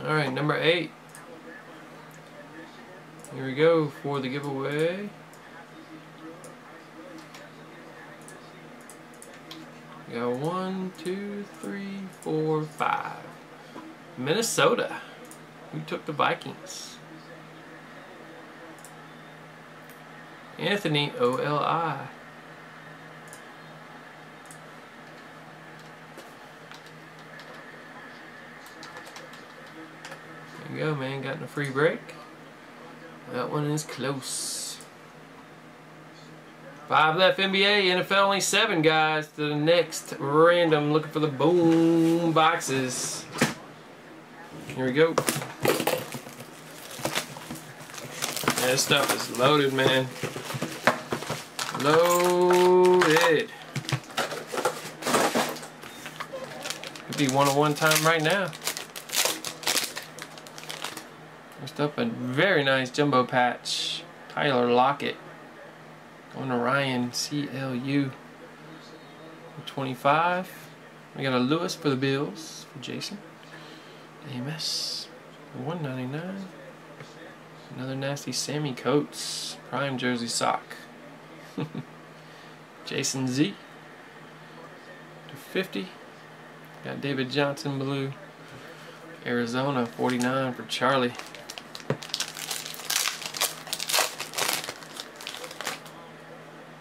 Alright, number eight. Here we go for the giveaway. We got one, two, three, four, five. Minnesota. Who took the Vikings? Anthony O-L-I. You go, man. Got a free break. That one is close. Five left NBA, NFL only seven guys to the next random looking for the boom boxes. Here we go. Yeah, this stuff is loaded, man. Loaded. Could be one on one time right now. First up, a very nice jumbo patch. Tyler Lockett. Going to Ryan CLU. 25. We got a Lewis for the Bills for Jason. Amos. 199. Another nasty Sammy Coates. Prime jersey sock. Jason Z. To 50. Got David Johnson blue. Arizona 49 for Charlie.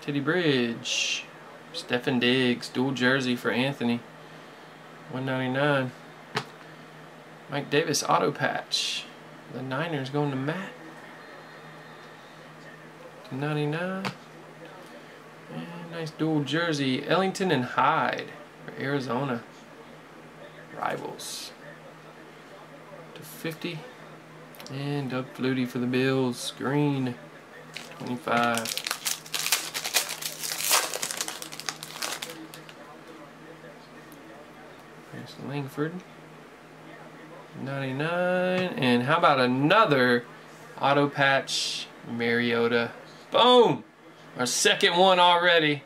Teddy Bridge. Stefon Diggs, dual jersey for Anthony. 199. Mike Davis auto patch. The Niners going to Matt. 99. And nice dual jersey. Ellington and Hyde for Arizona. Rivals. To 50. And Doug Flutie for the Bills. Green. 25. There's Langford. 99. And how about another auto patch Mariota? Boom! Our second one already.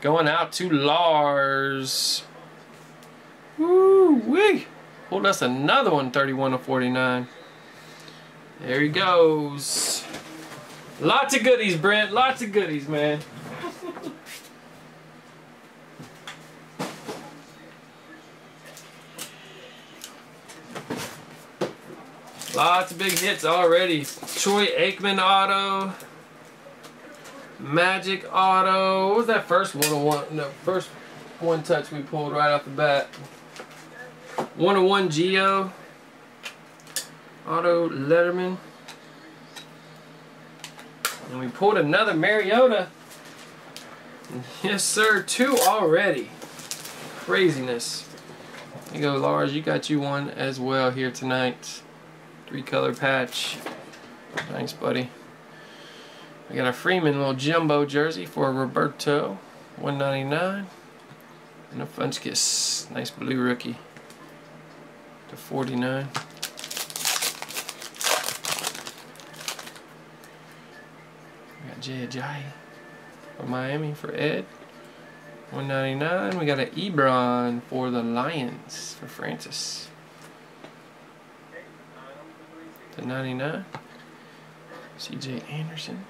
Going out to Lars. Woo wee! Pulled us another one, 31 to 49. There he goes. Lots of goodies, Brent. Lots of goodies, man. Lots of big hits already. Troy Aikman auto. Magic auto. What was that first one on one? No, first one touch we pulled right off the bat. One on one Geo. Auto Letterman. And we pulled another Mariota. Yes, sir. Two already. Craziness. There you go, Lars. You got you one as well here tonight. Three color patch. Thanks, buddy. We got a Freeman little jumbo jersey for Roberto. 199 And a Funchess. Nice blue rookie. To 49 We got Jay Ajayi from Miami for Ed. 199 We got an Ebron for the Lions for Francis. To 99 CJ Anderson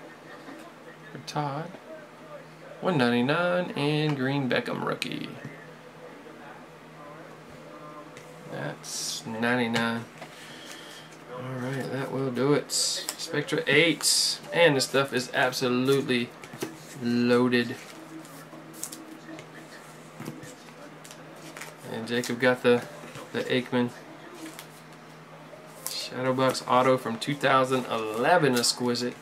for Todd. 199 and Green Beckham rookie. That's 99. Alright, that will do it. Spectra 8. And this stuff is absolutely loaded. And Jacob got the, the Aikman Shadowbox Auto from 2011 Exquisite.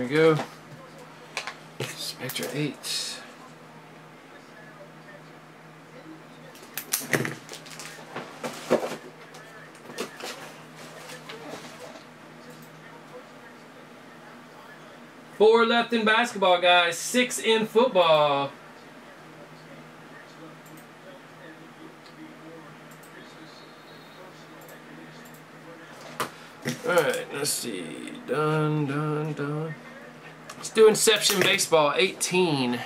Go. Spectra 8. Four left in basketball, guys. Six in football. Alright, let's see. Done, done, done. Let's do Inception Baseball 18.